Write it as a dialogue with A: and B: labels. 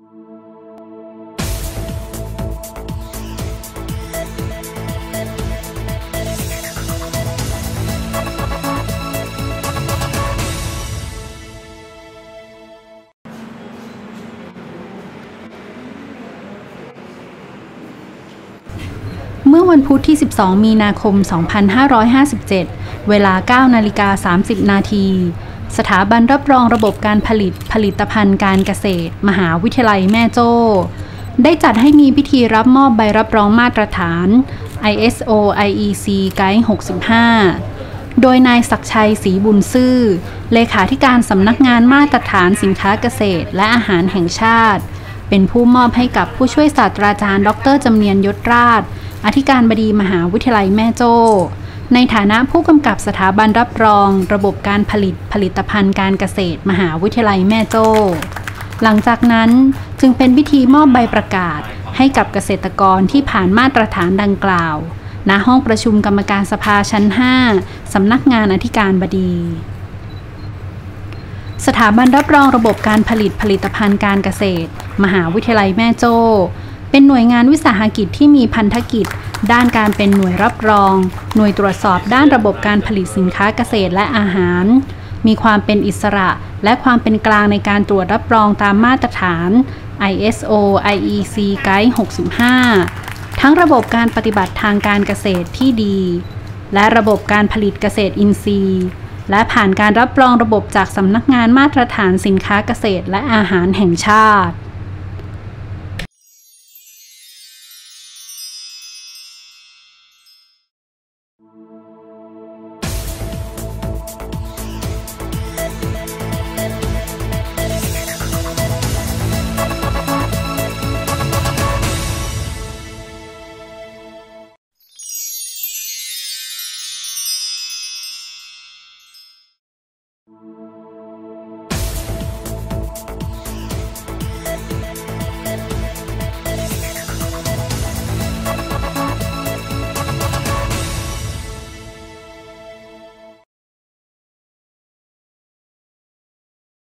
A: เมื่อวันพุธที่ 12 มีนาคม 2557 เวลา 9 นาฬิกา 30 นาที สถาบันรับรองระบบการผลิตผลิตภัณฑ์การเกษตร มหาวิทยาลัยแม่โจ้ ได้จัดให้มีพิธีรับมอบใบรับรองมาตรฐาน ISO IEC Guide 65 โดยนายศักชัยศรีบุญซื่อ เลขาธิการสำนักงานมาตรฐานสินค้าเกษตร และอาหารแห่งชาติ เป็นผู้มอบให้กับผู้ช่วยศาสตราจารย์ ดรจำเนียนยศราช อธิการบดีมหาวิทยาลัยแม่โจ้ ในฐานะผู้กำกับสถาบันรับรอง ระบบการผลิตผลิตภัณฑ์การเกษตร มหาวิทยาลัยแม่โจ้ หลังจากนั้นจึงเป็นพิธีมอบใบประกาศให้กับเกษตรกรที่ผ่านมาตรฐานดังกล่าว ณ ห้องประชุมกรรมการสภาชั้น 5 สำนักงานอธิการบดี สถาบันรับรองระบบการผลิตผลิตภัณฑ์การเกษตร มหาวิทยาลัยแม่โจ้ เป็นหน่วยงานวิสาหกิจที่มีพันธกิจ ด้านการเป็นหน่วยรับรอง หน่วยตรวจสอบด้านระบบการผลิตสินค้าเกษตรและอาหาร มีความเป็นอิสระ และความเป็นกลางในการตรวจรับรองตามมาตรฐาน ISO IEC Guide 65 ทั้งระบบการปฏิบัติทางการเกษตรที่ดี และระบบการผลิตเกษตรอินทรีย์ และผ่านการรับรองระบบจากสำนักงานมาตรฐานสินค้าเกษตรและอาหารแห่งชาติ